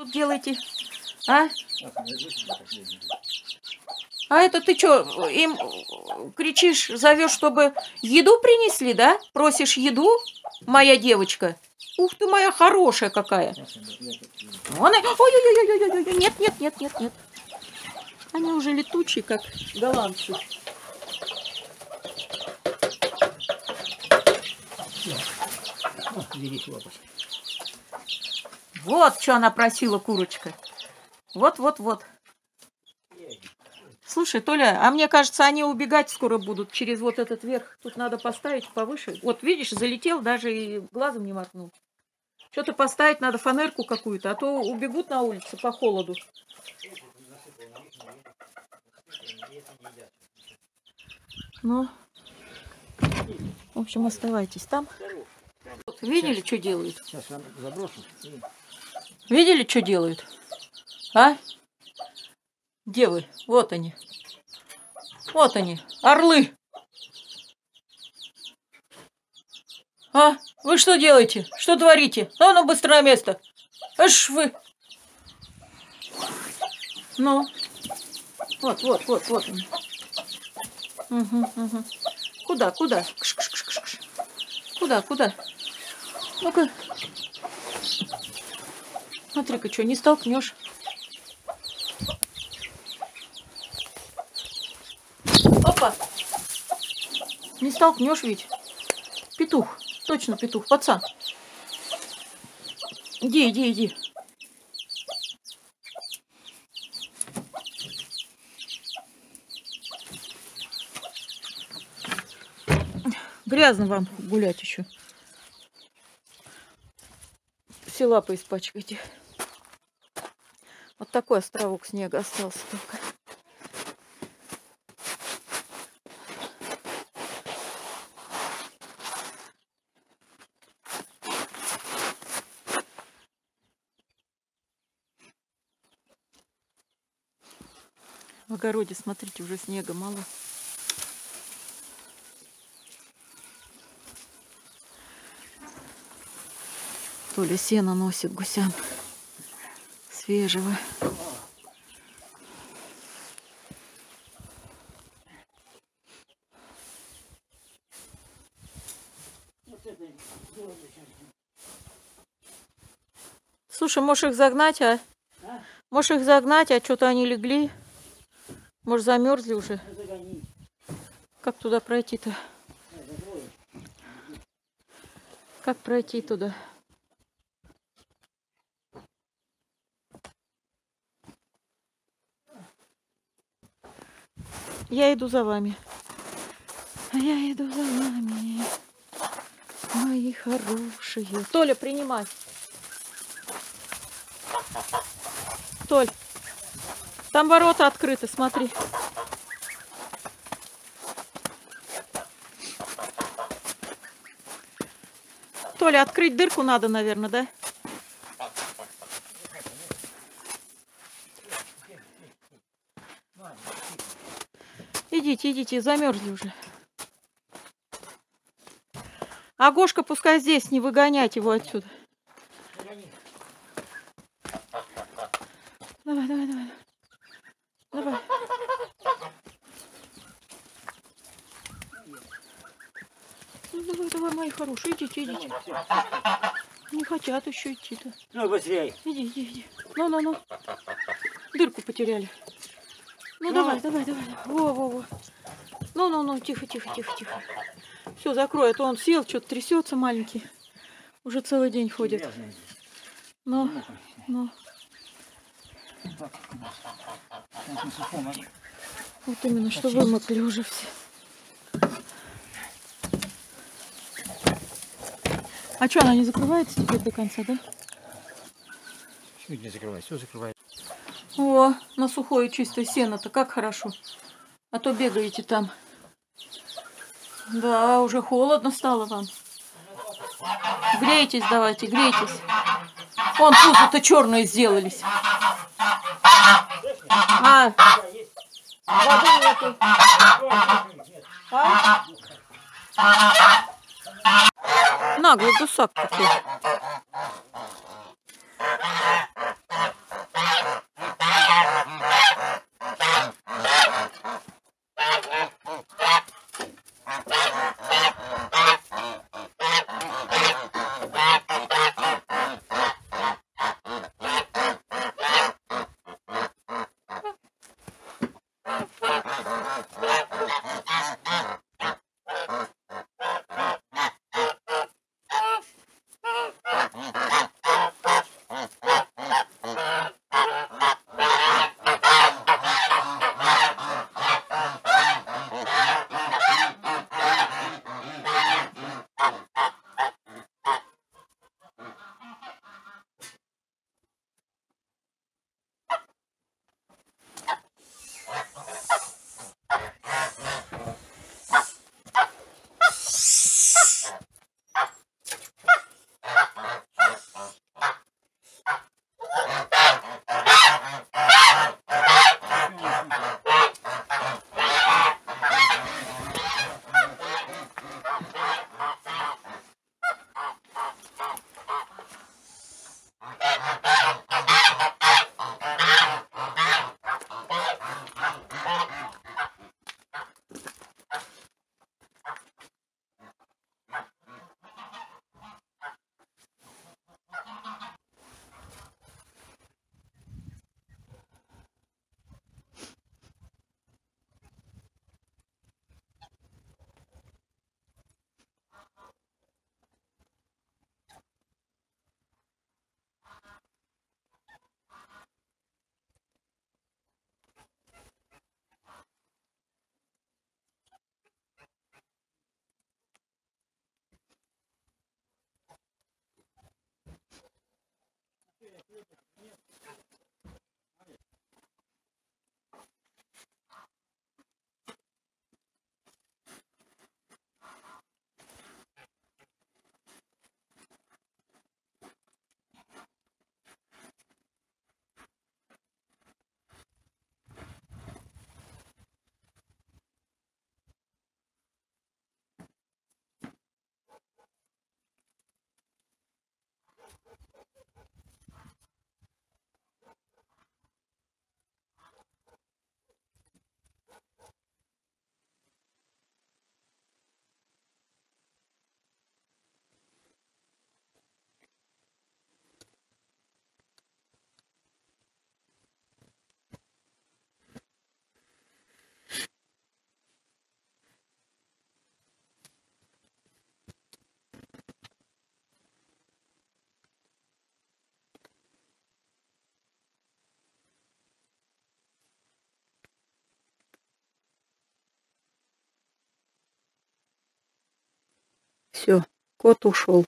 тут делаете? А? А это ты что, им кричишь, зовешь, чтобы еду принесли, да? Просишь еду, моя девочка? Ух ты, моя хорошая какая. Вон, ой, ой, ой, ой, ой, ой, нет, нет, нет, нет, нет. Они уже летучие, как голландцы. Вот что она просила, курочка. Вот, вот, вот. Слушай, Толя, а мне кажется, они убегать скоро будут через вот этот верх. Тут надо поставить повыше. Вот видишь, залетел, даже и глазом не моргнул. Что-то поставить надо, фанерку какую-то, а то убегут на улице по холоду. Ну, в общем, оставайтесь там. Видели, что делают? Сейчас я заброшу. Видели, что делают? А? Где? Вот они. Вот они, орлы. А? Вы что делаете? Что творите? А ну быстро на место. Аж вы. Ну. Вот, вот, вот, вот они. Угу, угу. Куда, куда? Куда, куда? Ну-ка. Смотри-ка, что, не столкнешь. Опа! Не столкнешь ведь. Петух. Точно петух. Пацан. Иди, иди, иди. Грязно вам гулять еще. Все лапы испачкайте. Такой островок снега остался только. В огороде, смотрите, уже снега мало. То ли сено носит гусям свежего. Слушай, можешь их загнать, а? Можешь их загнать, а что-то они легли. Может, замерзли уже? Как туда пройти-то? Как пройти туда? Я иду за вами. Я иду за вами. Мои хорошие. Толя, принимай. Толь, там ворота открыты, смотри. Толя, открыть дырку надо, наверное, да? Идите, идите, замерзли уже. А Гошка пускай здесь, не выгонять его отсюда. Давай, давай, давай. Давай. Ну, давай, давай, мои хорошие, идите, идите. Не хотят еще идти-то. Ну, быстрее. Иди, иди, иди. Ну, ну, ну. Дырку потеряли. Ну, давай, давай, давай. Во, во, во. Ну, ну, ну, тихо, тихо, тихо, тихо. Все, закрой, а то он сел, что-то трясется маленький. Уже целый день ходит. Ну, ну. Вот именно, что вымокли уже все. А что, она не закрывается теперь до конца, да? Все не закрывай, все закрывай. О, на сухое чистое сено-то как хорошо. А то бегаете там. Да, уже холодно стало вам. Грейтесь давайте, грейтесь. Вон пузы-то черные сделались. А, воды нету. А? Наглый гусак какой. Все, кот ушел.